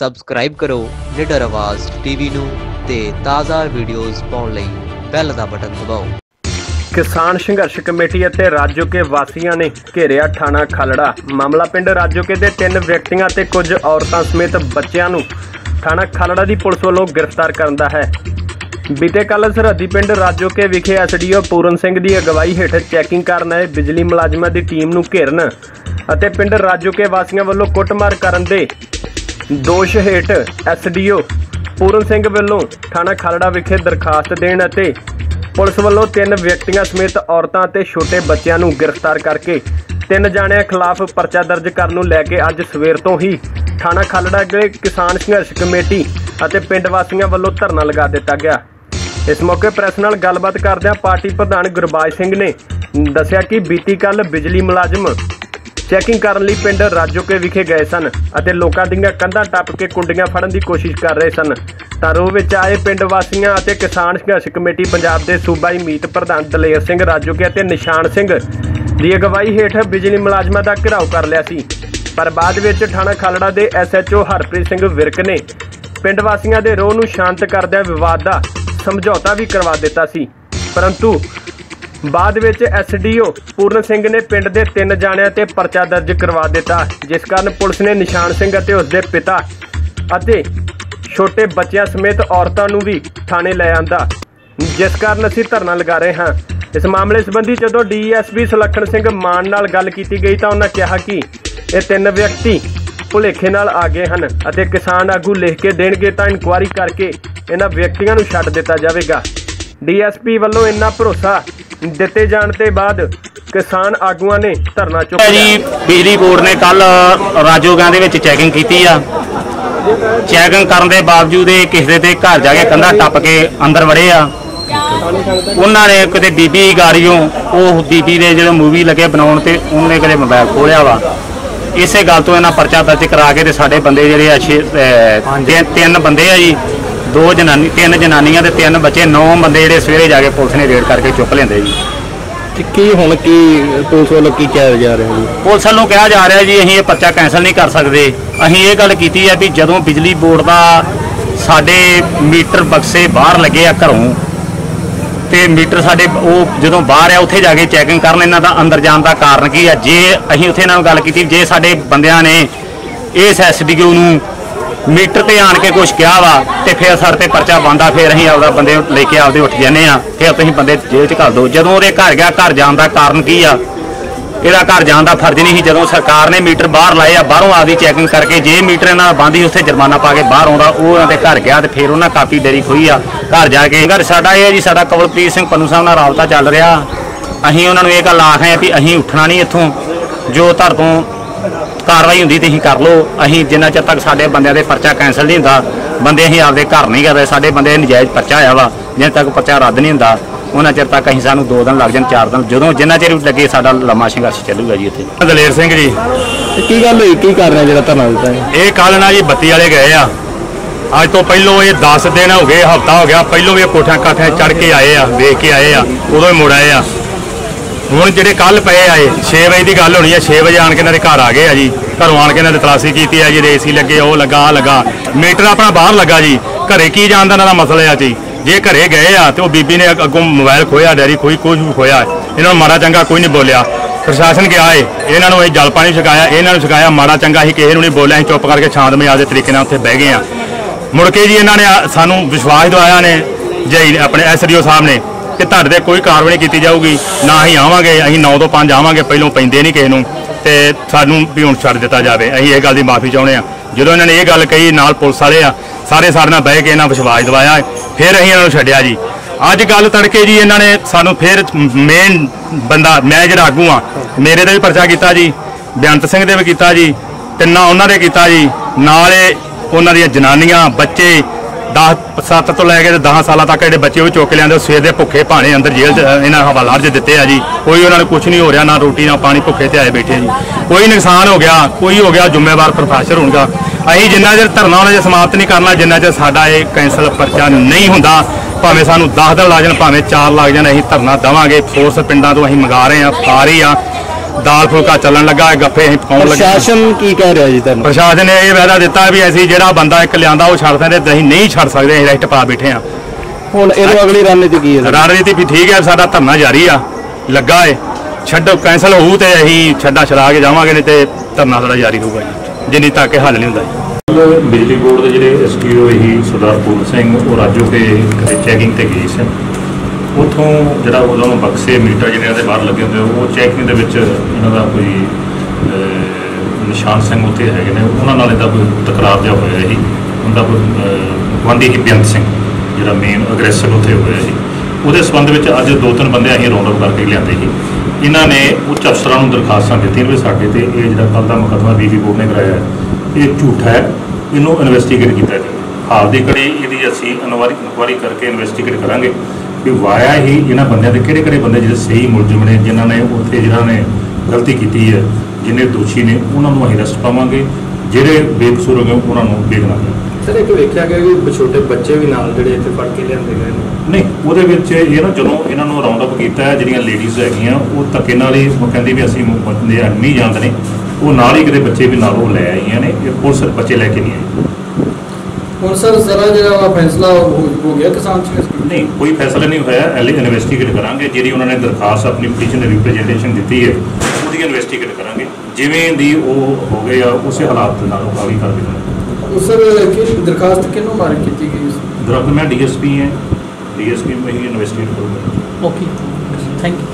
Subscribe ਕਰੋ ਨਿਡਰ ਆਵਾਜ਼ ਟੀਵੀ ਨੂੰ ਤੇ ਤਾਜ਼ਾ ਵੀਡੀਓਜ਼ ਪਾਉਣ ਲਈ ਬੈਲ ਦਾ ਬਟਨ ਦਬਾਓ। ਕਿਸਾਨ ਸੰਘਰਸ਼ ਕਮੇਟੀ ਅਤੇ ਰਾਜੋਕੇ ਵਾਸੀਆਂ ਨੇ ਘੇਰਿਆ ਥਾਣਾ ਖਾਲੜਾ। ਮਾਮਲਾ ਪਿੰਡ ਰਾਜੋਕੇ ਦੇ ਤਿੰਨ ਵਿਅਕਤੀਆਂ ਤੇ ਕੁਝ ਔਰਤਾਂ ਸਮੇਤ ਬੱਚਿਆਂ ਨੂੰ ਥਾਣਾ ਖਾਲੜਾ ਦੀ ਪੁਲਿਸ ਵੱਲੋਂ ਗ੍ਰਿਫਤਾਰ ਕਰਨ ਦਾ ਹੈ। ਬੀਤੇ ਕੱਲ ਸਰਹੱਦੀ ਪਿੰਡ ਰਾਜੋਕੇ ਵਿਖੇ ਐਸਡੀਓ ਪੂਰਨ ਸਿੰਘ ਦੀ ਅਗਵਾਈ ਹੇਠ ਚੈਕਿੰਗ ਕਰਨ ਆਏ ਬਿਜਲੀ ਮੁਲਾਜ਼ਮਾਂ ਦੀ ਟੀਮ ਨੂੰ ਘੇਰਨ ਅਤੇ ਪਿੰਡ ਰਾਜੋਕੇ ਵਾਸੀਆਂ ਵੱਲੋਂ ਕੁੱਟਮਾਰ ਕਰਨ ਦੇ ਦੋਸ਼ ਹੇਠ ਐਸਡੀਓ ਪੂਰਨ ਸਿੰਘ ਵੱਲੋਂ ਥਾਣਾ ਖਾਲੜਾ ਵਿਖੇ ਦਰਖਾਸਤ ਦੇਣ ਅਤੇ ਪੁਲਿਸ ਵੱਲੋਂ ਤਿੰਨ ਵਿਅਕਤੀਆਂ ਸਮੇਤ ਔਰਤਾਂ ਅਤੇ ਛੋਟੇ ਬੱਚਿਆਂ ਨੂੰ ਗ੍ਰਿਫਤਾਰ ਕਰਕੇ ਤਿੰਨ ਜਾਣਿਆਂ ਖਿਲਾਫ ਪਰਚਾ ਦਰਜ ਕਰਨ ਨੂੰ ਲੈ ਕੇ ਅੱਜ ਸਵੇਰ ਤੋਂ ਹੀ ਥਾਣਾ ਖਾਲੜਾ ਅੱਗੇ ਕਿਸਾਨ ਸੰਘਰਸ਼ ਕਮੇਟੀ ਅਤੇ ਪਿੰਡ ਵਾਸੀਆਂ ਵੱਲੋਂ ਧਰਨਾ ਲਗਾ ਦਿੱਤਾ ਗਿਆ। ਇਸ ਮੌਕੇ ਪ੍ਰੈਸ ਨਾਲ ਗੱਲਬਾਤ ਕਰਦਿਆਂ ਪਾਰਟੀ ਪ੍ਰਧਾਨ ਗੁਰਬਾਜ ਸਿੰਘ ਨੇ ਦੱਸਿਆ ਕਿ ਬੀਤੀ ਕੱਲ ਬਿਜਲੀ ਮੁਲਾਜ਼ਮ ਚੈਕਿੰਗ ਕਰਨ ਲਈ ਪਿੰਡ ਰਾਜੋਕੇ ਵਿਖੇ ਗਏ ਸਨ ਅਤੇ ਲੋਕਾਂ ਦੀਆਂ ਕੰਧਾਂ ਟੱਪ ਕੇ ਕੁੰਡੀਆਂ ਫੜਨ ਦੀ ਕੋਸ਼ਿਸ਼ ਕਰ ਰਹੇ ਸਨ। ਤਾਂ ਰੋਹ ਵਿੱਚ ਆਏ ਪਿੰਡ ਵਾਸੀਆਂ ਅਤੇ ਕਿਸਾਨ ਸੰਘਰਸ਼ ਕਮੇਟੀ ਪੰਜਾਬ ਦੇ ਸੂਬਾਈ ਮੀਤ ਪ੍ਰਧਾਨ ਦਲੇਰ ਸਿੰਘ ਰਾਜੋਕੇ ਅਤੇ ਨਿਸ਼ਾਨ ਸਿੰਘ ਦੀ ਅਗਵਾਈ ਹੇਠ ਬਿਜਲੀ ਮੁਲਾਜ਼ਮਾਂ ਦਾ ਘਿਰਾਓ ਕਰ ਲਿਆ ਸੀ। ਪਰ ਬਾਅਦ ਵਿੱਚ ਥਾਣਾ ਖਾਲੜਾ ਦੇ ਐਸਐਚਓ ਹਰਪ੍ਰੀਤ ਸਿੰਘ ਵਿਰਕ ਨੇ ਪਿੰਡ ਵਾਸੀਆਂ ਦੇ ਰੋਹ ਨੂੰ ਸ਼ਾਂਤ ਕਰਦਿਆਂ ਵਿਵਾਦ ਦਾ ਸਮਝੌਤਾ ਵੀ ਕਰਵਾ ਦਿੱਤਾ ਸੀ। ਪਰੰਤੂ ਬਾਅਦ ਵਿੱਚ ਐਸਡੀਓ ਪੂਰਨ ਸਿੰਘ ਨੇ ਪਿੰਡ ਦੇ ਤਿੰਨ ਜਾਣਿਆਂ ਤੇ ਪਰਚਾ ਦਰਜ ਕਰਵਾ ਦਿੱਤਾ, ਜਿਸ ਕਾਰਨ ਪੁਲਿਸ ਨੇ ਨਿਸ਼ਾਨ ਸਿੰਘ ਅਤੇ ਉਸ ਦੇ ਪਿਤਾ ਅਤੇ ਛੋਟੇ ਬੱਚਿਆਂ ਸਮੇਤ ਔਰਤਾਂ ਨੂੰ ਵੀ ਥਾਣੇ ਲੈ ਆਂਦਾ। ਜਿਸ ਕਾਰਨ ਅਸੀਂ ਧਰਨਾ ਲਗਾ ਰਹੇ ਹਾਂ। ਇਸ ਮਾਮਲੇ ਸੰਬੰਧੀ ਜਦੋਂ ਡੀਐਸਪੀ ਸੁਲੱਖਣ ਸਿੰਘ ਮਾਨ ਨਾਲ ਗੱਲ ਕੀਤੀ ਗਈ ਤਾਂ ਉਹਨਾਂ ਕਿਹਾ ਕਿ ਇਹ ਤਿੰਨ ਵਿਅਕਤੀ ਭੁਲੇਖੇ ਨਾਲ ਆ ਗਏ ਹਨ ਅਤੇ ਕਿਸਾਨ ਆਗੂ ਲਿਖ ਕੇ ਦੇਣਗੇ ਤਾਂ ਇਨਕੁਆਇਰੀ ਕਰਕੇ ਇਹਨਾਂ ਵਿਅਕਤੀਆਂ ਨੂੰ ਛੱਡ ਦਿੱਤਾ ਜਾਵੇਗਾ। ਡੀਐਸਪੀ ਵੱਲੋਂ ਇੰਨਾ ਭਰੋਸਾ ਦਿੱਤੇ ਜਾਣ ਤੇ ਬਾਅਦ ਕਿਸਾਨ ਆਗੂਆਂ ਨੇ ਧਰਨਾ ਚੁੱਕ ਜੀ, ਬਿਜਲੀ ਬੋਰਡ ਨੇ ਕੱਲ ਰਾਜੋਗਾਂ ਦੇ ਵਿੱਚ ਚੈਕਿੰਗ ਕੀਤੀ ਆ। ਚੈਕਿੰਗ ਕਰਨ ਦੇ ਬਾਵਜੂਦ ਇਹ ਕਿਸੇ ਦੇ ਘਰ ਜਾ ਕੇ ਕੰਧਾ ਟੱਪ ਕੇ ਅੰਦਰ ਵੜੇ ਆ। ਉਹਨਾਂ ਨੇ ਕਿਤੇ ਬੀਬੀ ਗਾੜੀਓ, ਉਹ ਬੀਬੀ ਦੇ ਜਿਹੜੇ ਮੂਵੀ ਲੱਗੇ ਬਣਾਉਣ ਤੇ ਉਹਨੇ ਕਦੇ ਮੋਬਾਈਲ ਖੋਲਿਆ ਵਾ। ਇਸੇ ਗੱਲ ਤੋਂ ਇਹਨਾਂ ਪਰਚਾ ਦਰਜ ਕਰਾ ਕੇ ਤੇ ਸਾਡੇ ਬੰਦੇ ਜਿਹੜੇ ਆ, ਛੇ ਤਿੰਨ ਬੰਦੇ ਆ ਜੀ ਦੋ ਜਨਾਨੀ ਤਿੰਨ ਜਨਾਨੀਆਂ ਤੇ ਤਿੰਨ ਬੱਚੇ ਨੌ ਬੰਦੇ ਜਿਹੜੇ ਸਵੇਰੇ ਜਾ ਕੇ ਪੁਲਿਸ ਨੇ ਰੇਡ ਕਰਕੇ ਚੁੱਕ ਲੈਂਦੇ ਜੀ। ਤੇ ਕੀ ਹੁਣ ਕੀ ਪੁਲਿਸ ਵੱਲੋਂ ਕੀ ਕਿਹਾ ਜਾ ਰਿਹਾ ਜੀ? ਪੁਲਿਸ ਵੱਲੋਂ ਕਿਹਾ ਜਾ ਰਿਹਾ ਜੀ ਅਸੀਂ ਇਹ ਪਰਚਾ ਕੈਂਸਲ ਨਹੀਂ ਕਰ ਸਕਦੇ। ਅਸੀਂ ਇਹ ਗੱਲ ਕੀਤੀ ਹੈ ਵੀ ਜਦੋਂ ਬਿਜਲੀ ਬੋਰਡ ਦਾ ਸਾਡੇ ਮੀਟਰ ਬਕਸੇ ਬਾਹਰ ਲੱਗੇ ਆ ਘਰੋਂ ਤੇ ਮੀਟਰ ਸਾਡੇ ਉਹ ਜਦੋਂ ਬਾਹਰ ਆ ਉੱਥੇ ਜਾ ਕੇ ਚੈਕਿੰਗ ਕਰਨ ਇਹਨਾਂ ਦਾ ਅੰਦਰ ਜਾਣ ਦਾ ਕਾਰਨ ਕੀ ਆ? ਜੇ ਅਸੀਂ ਉੱਥੇ ਇਹਨਾਂ ਨਾਲ ਗੱਲ ਕੀਤੀ ਜੇ ਸਾਡੇ ਬੰਦਿਆਂ ਨੇ ਇਸ ਐਸਡੀਓ ਨੂੰ ਮੀਟਰ ਤੇ ਆਣ ਕੇ ਕੁਝ ਕਿਹਾ ਵਾ ਤੇ ਫਿਰ ਸਾਡੇ ਤੇ ਪਰਚਾ ਬੰਦਾ ਫਿਰ ਅਸੀਂ ਆਪਦਾ ਬੰਦੇ ਲੈ ਕੇ ਆਪਦੇ ਉੱਠ ਜਾਂਦੇ ਆ ਫਿਰ ਤੁਸੀਂ ਬੰਦੇ ਜੇਲ੍ਹ 'ਚ ਘੱਲ ਦਿਓ। ਜਦੋਂ ਉਹਦੇ ਘਰ ਗਿਆ, ਘਰ ਜਾਣ ਦਾ ਕਾਰਨ ਕੀ ਆ? ਇਹਦਾ ਘਰ ਜਾਣ ਦਾ ਫਰਜ਼ ਨਹੀਂ ਸੀ। ਜਦੋਂ ਸਰਕਾਰ ਨੇ ਮੀਟਰ ਬਾਹਰ ਲਾਏ ਆ, ਬਾਹਰੋਂ ਆਪਦੀ ਚੈਕਿੰਗ ਕਰਕੇ ਜੇ ਮੀਟਰ ਇਹਨਾਂ ਦਾ ਬੰਦ ਸੀ, ਉੱਥੇ ਜੁਰਮਾਨਾ ਪਾ ਕੇ ਬਾਹਰ ਆਉਂਦਾ, ਉਹ ਉਹਨਾਂ ਦੇ ਘਰ ਗਿਆ ਤੇ ਫਿਰ ਉਹਨਾਂ ਕਾਪੀ ਡੇਰੀ ਖੋਈ ਆ, ਘਰ ਜਾ ਕੇ। ਘਰ ਸਾਡਾ ਇਹ ਹੈ ਜੀ, ਸਾਡਾ ਕਵਲਪ੍ਰੀਤ ਸਿੰਘ ਪੰਨੂ ਸਾਹਿਬ ਨਾਲ ਰਾਬਤਾ ਚੱਲ ਰਿਹਾ, ਅਸੀਂ ਉਹਨਾਂ ਨੂੰ ਇਹ ਗੱਲ ਆਖੇ ਆ ਵੀ ਅਸੀਂ ਉੱਠਣਾ ਨਹੀਂ ਇੱਥੋਂ। ਜੋ ਧਰ ਤੋਂ ਕਾਰਵਾਈ ਹੁੰਦੀ ਤੇ ਅਸੀਂ ਕਰ ਲਓ। ਅਸੀਂ ਜਿੰਨਾ ਚਿਰ ਤੱਕ ਸਾਡੇ ਬੰਦਿਆਂ ਦੇ ਪਰਚਾ ਕੈਂਸਲ ਨਹੀਂ ਹੁੰਦਾ ਬੰਦੇ ਅਸੀਂ ਆਪਦੇ ਘਰ ਨਹੀਂ ਕਰਦੇ ਸਾਡੇ ਬੰਦੇ ਦਾ ਨਜਾਇਜ਼ ਪਰਚਾ ਆਇਆ ਵਾ ਜਿੰਨਾ ਤੱਕ ਪਰਚਾ ਰੱਦ ਨਹੀਂ ਹੁੰਦਾ ਉਹਨਾਂ ਚਿਰ ਤੱਕ ਅਸੀਂ ਸਾਨੂੰ 2 ਦਿਨ ਲੱਗ ਜਾਣ 4 ਦਿਨ ਜਦੋਂ ਜਿੰਨਾ ਚਿਰ ਲੱਗੇ ਸਾਡਾ ਲੰਮਾ ਸੰਘਰਸ਼ ਚੱਲੂਗਾ ਜੀ ਇੱਥੇ। ਦਲੇਰ ਸਿੰਘ ਜੀ। ਕੀ ਗੱਲ ਹੋਈ? ਕੀ ਕਰ ਰਿਹਾ ਜਿਹੜਾ ਧਰਨਾ ਦਿੱਤਾ ਹੈ? ਇਹ ਕੱਲ ਨਾ ਜੀ ਬੱਤੀ ਵਾਲੇ ਗਏ ਆ। ਅੱਜ ਤੋਂ ਪਹਿਲੋਂ ਇਹ 10 ਦਿਨ ਹੋ ਗਏ ਹਫਤਾ ਹੋ ਗਿਆ ਪਹਿਲੋਂ ਵੀ ਇਹ ਕੋਠਿਆਂ ਕਾਠਿਆਂ ਚੜ ਕੇ ਆਏ ਆ ਵੇਖ ਕੇ ਆਏ ਆ ਉਦੋਂ ਹੀ ਮੁੜ ਆਏ ਆ। ਹੁਣ ਜਿਹੜੇ ਕੱਲ ਪਏ ਆਏ 6 ਵਜੇ ਦੀ ਗੱਲ ਹੋਣੀ ਹੈ 6 ਵਜੇ ਆਣ ਕੇ ਇਹਨਾਂ ਦੇ ਘਰ ਆ ਗਏ ਆ ਜੀ। ਘਰੋਂ ਆਣ ਕੇ ਇਹਨਾਂ ਨੇ ਤਲਾਸ਼ੀ ਕੀਤੀ ਹੈ ਜੀ ਏਸੀ ਲੱਗੇ, ਉਹ ਲੱਗਾ ਆ ਲੱਗਾ। ਮੀਟਰ ਆਪਣਾ ਬਾਹਰ ਲੱਗਾ ਜੀ। ਘਰੇ ਕੀ ਜਾਣ ਦਾ ਇਹਨਾਂ ਦਾ ਮਸਲਾ ਆ ਜੀ। ਜੇ ਘਰੇ ਗਏ ਆ ਤੇ ਉਹ ਬੀਬੀ ਨੇ ਅੱਗੋਂ ਮੋਬਾਈਲ ਖੋਇਆ ਡੈਰੀ ਕੋਈ ਕੁਝ ਵੀ ਖੋਇਆ ਇਹਨਾਂ ਨੂੰ ਮਾੜਾ ਚੰਗਾ ਕੋਈ ਨਹੀਂ ਬੋਲਿਆ। ਪ੍ਰਸ਼ਾਸਨ ਗਿਆ ਏ। ਇਹਨਾਂ ਨੂੰ ਇਹ ਜਲ ਪਾਣੀ ਛਕਾਇਆ, ਇਹਨਾਂ ਨੂੰ ਛਕਾਇਆ, ਮਾੜਾ ਚੰਗਾ ਹੀ ਕਿਸੇ ਨੂੰ ਨਹੀਂ ਬੋਲਿਆ। ਅਸੀਂ ਚੁੱਪ ਕਰਕੇ ਸ਼ਾਂਤਮਈ ਦੇ ਤਰੀਕੇ ਨਾਲ ਉੱਥੇ ਬਹਿ ਗਏ ਆ। ਮੁੜ ਕੇ ਜੀ ਇਹਨਾਂ ਨੇ ਸਾਨੂੰ ਵਿਸ਼ਵਾਸ ਦਿਵਾਇਆ ਨੇ, ਜੈ ਆਪਣੇ ਐਸਡੀਓ ਸਾਹਿਬ ਨੇ। ਕਿ ਤੁਹਾਡੇ ਤੇ ਕੋਈ ਕਾਰਵਾਈ ਨਹੀਂ ਕੀਤੀ ਜਾਊਗੀ। ਨਾ ਅਸੀਂ ਆਵਾਂਗੇ, ਅਸੀਂ 9 ਤੋਂ 5 ਆਵਾਂਗੇ, ਪਹਿਲੋਂ ਪੈਂਦੇ ਨਹੀਂ ਕਿਸੇ ਨੂੰ। ਤੇ ਸਾਨੂੰ ਵੀ ਹੁਣ ਛੱਡ ਦਿੱਤਾ ਜਾਵੇ। ਅਸੀਂ ਇਹ ਗੱਲ ਦੀ ਮਾਫੀ ਚਾਹੁੰਦੇ ਆ ਜਦੋਂ ਇਹਨਾਂ ਨੇ ਇਹ ਗੱਲ ਕਹੀ, ਨਾਲ ਪੁਲਿਸ ਵਾਲੇ ਆ, ਸਾਰੇ ਸਾਡੇ ਨਾਲ ਬਹਿ ਕੇ ਇਹਨਾਂ ਵਿਸ਼ਵਾਸ ਦਿਵਾਇਆ। ਫਿਰ ਅਸੀਂ ਇਹਨਾਂ ਨੂੰ ਛੱਡਿਆ ਜੀ। ਅੱਜ ਗੱਲ ਤੜਕੇ ਜੀ ਇਹਨਾਂ ਨੇ ਸਾਨੂੰ ਫਿਰ ਮੇਨ ਬੰਦਾ, ਮੈਂ ਜਿਹੜਾ ਆਗੂ ਆ ਮੇਰੇ ਤੇ ਵੀ ਪਰਚਾ ਕੀਤਾ ਜੀ, ਬੇਅੰਤ ਸਿੰਘ ਦੇ ਵੀ ਕੀਤਾ ਜੀ, ਤਿੰਨਾਂ ਉਹਨਾਂ ਦੇ ਕੀਤਾ ਜੀ। ਨਾਲੇ ਉਹਨਾਂ ਦੀਆਂ ਜਨਾਨੀਆਂ, ਬੱਚੇ 10 7 ਤੋਂ ਲੈ ਕੇ 10 ਸਾਲਾਂ ਤੱਕ ਜਿਹੜੇ ਬੱਚੇ ਉਹ ਵੀ ਚੁੱਕ ਲਿਆਂਦੇ, ਉਹ ਸਵੇਰ ਦੇ ਭੁੱਖੇ ਭਾਣੇ ਅੰਦਰ ਜੇਲ੍ਹ 'ਚ ਇਹਨਾਂ ਹਵਾਲਾ 'ਚ ਦਿੱਤੇ ਆ ਜੀ। ਕੋਈ ਉਹਨਾਂ ਨੂੰ ਕੁਝ ਨਹੀਂ ਹੋ ਰਿਹਾ, ਨਾ ਰੋਟੀ, ਨਾ ਪਾਣੀ, ਭੁੱਖੇ ਤੇ ਆਏ ਬੈਠੇ ਜੀ। ਕੋਈ ਨੁਕਸਾਨ ਹੋ ਗਿਆ, ਕੋਈ ਹੋ ਗਿਆ, ਜ਼ਿੰਮੇਵਾਰ ਪ੍ਰੋਫੈਸਰ ਹੋਣਗਾ। ਅਸੀਂ ਜਿੰਨਾ ਚਿਰ ਧਰਨਾ ਉਹਨਾਂ ਜੇ ਸਮਾਪਤ ਨਹੀਂ ਕਰਨਾ, ਜਿੰਨਾ ਚਿਰ ਸਾਡਾ ਇਹ ਕੈਂਸਲ ਪਰਚਾ ਨਹੀਂ ਹੁੰਦਾ, ਭਾਵੇਂ ਸਾਨੂੰ 10 ਦਿਨ ਲੱਗ ਜਾਣ, ਭਾਵੇਂ 4 ਲੱਗ ਜਾਣ, ਅਸੀਂ ਧਰਨਾ ਦੇਵਾਂਗੇ। ਫੋਰਸ ਪਿੰਡਾਂ ਤੋਂ ਅਸੀਂ ਮੰਗਾ ਰਹੇ ਆ ਪਾ ਰਹੀ ਆ ਦਾਲ ਫੁਲਕਾ ਚੱਲਣ ਲੱਗਾ ਗੱਫੇ ਅਸੀਂ ਪਕਾਉਣ ਲੱਗੇ। ਪ੍ਰਸ਼ਾਸਨ ਕੀ ਕਹਿ ਰਿਹਾ ਜੀ ਤੁਹਾਨੂੰ? ਪ੍ਰਸ਼ਾਸਨ ਨੇ ਇਹ ਵਾਅਦਾ ਦਿੱਤਾ ਵੀ ਅਸੀਂ ਜਿਹੜਾ ਬੰਦਾ ਇੱਕ ਲਿਆਂਦਾ ਉਹ ਛੱਡ ਸਕਦੇ ਤੇ ਅਸੀਂ ਨਹੀਂ ਛੱਡ ਸਕਦੇ ਅਸੀਂ ਰੈਸਟ ਪਾ ਬੈਠੇ ਆ ਹੁਣ ਇਹਦੀ ਅਗਲੀ ਰਣਨੀਤੀ ਕੀ ਹੈ? ਰਣਨੀਤੀ ਵੀ ਠੀਕ ਹੈ ਸਾਡਾ ਧਰਨਾ ਜਾਰੀ ਆ ਲੱਗਾ ਏ। ਛੱਡੋ ਕੈਂਸਲ ਹੋਊ ਤੇ ਅਸੀਂ ਛੱਡਾ ਛੜਾ ਕੇ ਜਾਵਾਂਗੇ ਨਹੀਂ ਤੇ ਧਰਨਾ ਸਾਡਾ ਜਾਰੀ ਹੋਊਗਾ ਜੀ। ਜਿੰਨੀ ਤੱਕ ਇਹ ਹੱਲ ਨਹੀਂ ਹੁੰਦਾ ਜੀ। ਬਿਜਲੀ ਬੋਰਡ ਦੇ ਜਿਹੜੇ ਐਸਪੀਓ ਹੀ ਸਰਦਾਰ ਪੂਰਨ ਸਿੰਘ ਉਹ ਰਾਜੋ ਕੇ ਚੈਕਿੰਗ ਤੇ ਗਏ ਸਨ ਉਥੋਂ ਜਿਹੜਾ ਉਹਨਾਂ ਨੂੰ ਬਕਸੇ ਮੀਟਰ ਜਿਹੜੇ ਦੇ ਬਾਹਰ ਲੱਗੇ ਹੁੰਦੇ ਉਹ ਚੈਕਿੰਗ ਦੇ ਵਿੱਚ ਇਹਨਾਂ ਦਾ ਕੋਈ ਨਿਸ਼ਾਨ ਸਿੰਘ ਉੱਥੇ ਹੈਗੇ ਨੇ। ਉਹਨਾਂ ਨਾਲ ਇਹਦਾ ਕੋਈ ਤਕਰਾਰ ਜਿਹਾ ਹੋਇਆ ਸੀ। ਉਹਦਾ ਕੋਈ ਗਵਾਂਢੀ ਹੀ ਬੇਅੰਤ ਸਿੰਘ, ਜਿਹੜਾ ਮੇਨ ਅਗਰੈਸਰ ਉੱਥੇ ਹੋਇਆ ਸੀ। ਉਹਦੇ ਸੰਬੰਧ ਵਿੱਚ ਅੱਜ ਦੋ ਤਿੰਨ ਬੰਦੇ ਅਸੀਂ ਰੌਂਡ ਅਪ ਕਰਕੇ ਲਿਆਂਦੇ ਸੀ। ਇਹਨਾਂ ਨੇ ਉੱਚ ਅਫਸਰਾਂ ਨੂੰ ਦਰਖਾਸਤਾਂ ਦਿੱਤੀਆਂ ਵੀ ਸਾਡੇ ਤੇ ਇਹ ਜਿਹੜਾ ਕੱਲ ਦਾ ਮੁਕੱਦਮਾ ਬੀਬੀ ਬੋਰਡ ਨੇ ਕਰਾਇਆ ਇਹ ਝੂਠਾ ਹੈ। ਇਹਨੂੰ ਇਨਵੈਸਟੀਗੇਟ ਕੀਤਾ ਜਾਵੇ। ਹਾਲ ਦੀ ਘੜੀ ਇਹਦੀ ਅਸੀਂ ਇਨਕੁਆਰੀ ਇਨਕੁਆਰੀ ਕਰਕੇ ਇਨਵੈਸਟੀਗੇਟ ਕਰਾਂਗੇ। ਕਿ ਵਾਇਆ ਹੀ ਇਹਨਾਂ ਬੰਦਿਆਂ ਦੇ ਕਿਹੜੇ ਕਿਹੜੇ ਬੰਦੇ ਜਿਹੜੇ ਸਹੀ ਮੁਲਜ਼ਮ ਨੇ ਜਿਨ੍ਹਾਂ ਨੇ ਉੱਥੇ ਜਿਨ੍ਹਾਂ ਨੇ ਗਲਤੀ ਕੀਤੀ ਹੈ ਜਿਨੇ ਦੋਸ਼ੀ ਨੇ ਉਹਨਾਂ ਨੂੰ ਅਸੀਂ ਅਰੈਸਟ ਪਾਵਾਂਗੇ। ਜਿਹੜੇ ਬੇਕਸੂਰ ਹੋ ਗਏ ਉਹਨਾਂ ਨੂੰ ਬੇਗੁਨਾਹ ਸਰ ਇੱਕ ਵੇਖਿਆ ਗਿਆ ਕਿ ਛੋਟੇ ਬੱਚੇ ਵੀ ਨਾਲ ਜਿਹੜੇ ਇੱਥੇ ਫੜ ਕੇ ਲਿਆਂਦੇ ਗਏ ਨੇ। ਨਹੀਂ ਉਹਦੇ ਵਿੱਚ ਇਹ ਨਾ ਜਦੋਂ ਇਹਨਾਂ ਨੂੰ ਰਾਉਂਡ ਅਪ ਕੀਤਾ ਹੈ ਜਿਹੜੀਆਂ ਲੇਡੀਜ਼ ਹੈਗੀਆਂ ਉਹ ਧੱਕੇ ਨਾਲ ਹੀ ਉਹ ਕਹਿੰਦੀ ਵੀ ਅਸੀਂ ਬੰਦੇ ਨਹੀਂ ਜਾਂਦੇ ਨੇ ਉਹ ਨਾਲ ਹੀ ਕਿਤੇ ਬੱਚੇ ਵੀ ਨਾਲ ਉਹ ਲੈ ਆਈਆਂ ਨੇ ਇਹ ਪੁਲਿਸ ਬੱਚੇ ਲੈ ਕੇ ਨਹੀਂ ਆਈ ਹੁਣ ਸਰ ਜ਼ਰਾ ਜਿਹੜਾ ਵਾ ਫੈਸਲਾ ਹੋ ਹੋ ਗਿਆ ਕਿਸਾਨ ਚ? ਨਹੀਂ ਕੋਈ ਫੈਸਲਾ ਨਹੀਂ ਹੋਇਆ। ਐਲੇ ਇਨਵੈਸਟੀਗੇਟ ਕਰਾਂਗੇ। ਜਿਹੜੀ ਉਹਨਾਂ ਨੇ ਦਰਖਾਸਤ ਆਪਣੀ ਪਟੀਸ਼ਨ ਰਿਪਰੈਜ਼ੈਂਟੇਸ਼ਨ ਦਿੱਤੀ ਹੈ ਉਹਦੀ ਇਨਵੈਸਟੀਗੇਟ ਕਰਾਂਗੇ। ਜਿਵੇਂ ਦੀ ਉਹ ਹੋ ਗਏ ਆ ਉਸੇ ਹਾਲਾਤ ਦੇ ਨਾਲ ਉਹ ਕਾਰਵਾਈ ਕਰ ਦੇਣਾ ਉਸ ਸਰ ਕਿ ਦਰਖਾਸਤ ਕਿਹਨੂੰ ਮਾਰ ਕੀਤੀ ਗਈ ਸੀ? ਦਰਖਤ ਮੈਂ ਡੀਐਸਪੀ ਹੈ। ਡੀਐਸਪੀ ਮੈਂ ਹੀ ਇਨਵੈਸਟੀਗੇਟ ਕਰੂੰਗਾ। Okay thank you